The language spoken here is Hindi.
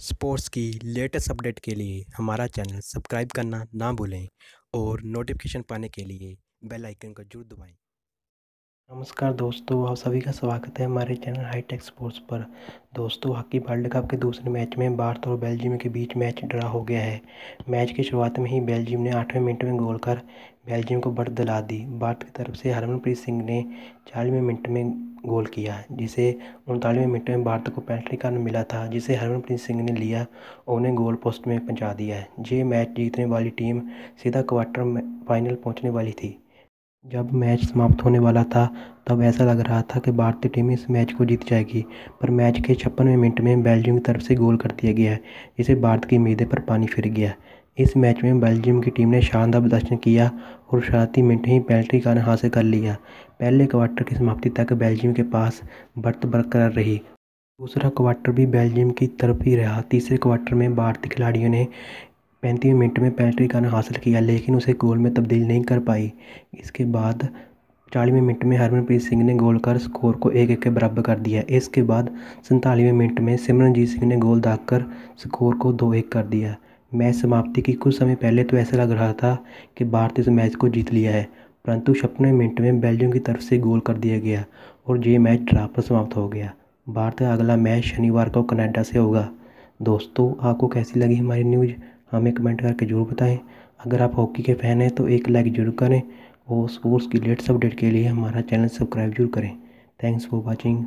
स्पोर्ट्स की लेटेस्ट अपडेट के लिए हमारा चैनल सब्सक्राइब करना ना भूलें और नोटिफिकेशन पाने के लिए बेल आइकन को ज़रूर दबाएँ। नमस्कार दोस्तों, आप सभी का स्वागत है हमारे चैनल हाईटेक स्पोर्ट्स पर। दोस्तों, हॉकी वर्ल्ड कप के दूसरे मैच में भारत और बेल्जियम के बीच मैच ड्रा हो गया है। मैच की शुरुआत में ही बेल्जियम ने आठवें मिनट में गोल कर बेल्जियम को बढ़त दिला दी। भारत की तरफ़ से हरमनप्रीत सिंह ने चालीसवें मिनट में गोल किया, जिसे उनतालीसवें मिनट में भारत को पेनल्टी का मिला था, जिसे हरमनप्रीत सिंह ने लिया और उन्हें गोल पोस्ट में पहुँचा दिया। है ये मैच जीतने वाली टीम सीधा क्वार्टर फाइनल पहुँचने वाली थी। जब मैच समाप्त होने वाला था, तब ऐसा लग रहा था कि भारतीय टीम इस मैच को जीत जाएगी, पर मैच के छप्पनवें मिनट में बेल्जियम की तरफ़ से गोल कर दिया गया है, जिसे भारत की उम्मीदें पर पानी फिर गया इस मैच में बेल्जियम की टीम ने शानदार प्रदर्शन किया और शुरुआती मिनट ही पेनल्टी कारण हासिल कर लिया। पहले क्वार्टर की समाप्ति तक बेल्जियम के पास बढ़त बरकरार रही। दूसरा क्वार्टर भी बेल्जियम की तरफ़ ही रहा। तीसरे क्वार्टर में भारतीय खिलाड़ियों ने पैंतीस मिनट में पेनल्टी रन हासिल किया, लेकिन उसे गोल में तब्दील नहीं कर पाई। इसके बाद चालीसवें मिनट में हरमनप्रीत सिंह ने गोल कर स्कोर को एक एक के बराबर कर दिया। इसके बाद सैंतालीसवें मिनट में सिमरनजीत सिंह ने गोल दागकर स्कोर को दो एक कर दिया। मैच समाप्ति की कुछ समय पहले तो ऐसा लग रहा था कि भारत इस मैच को जीत लिया है, परंतु छप्पनवें मिनट में बेल्जियम की तरफ़ से गोल कर दिया गया और ये मैच ड्रा पर समाप्त हो गया। भारत का अगला मैच शनिवार को कनाडा से होगा। दोस्तों, आपको कैसी लगी हमारी न्यूज़? हमें कमेंट करके ज़रूर बताएँ। अगर आप हॉकी के फ़ैन हैं तो एक लाइक ज़रूर करें और स्पोर्ट्स की लेटेस्ट अपडेट के लिए हमारा चैनल सब्सक्राइब ज़रूर करें। Thanks for watching.